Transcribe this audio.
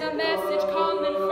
and a message coming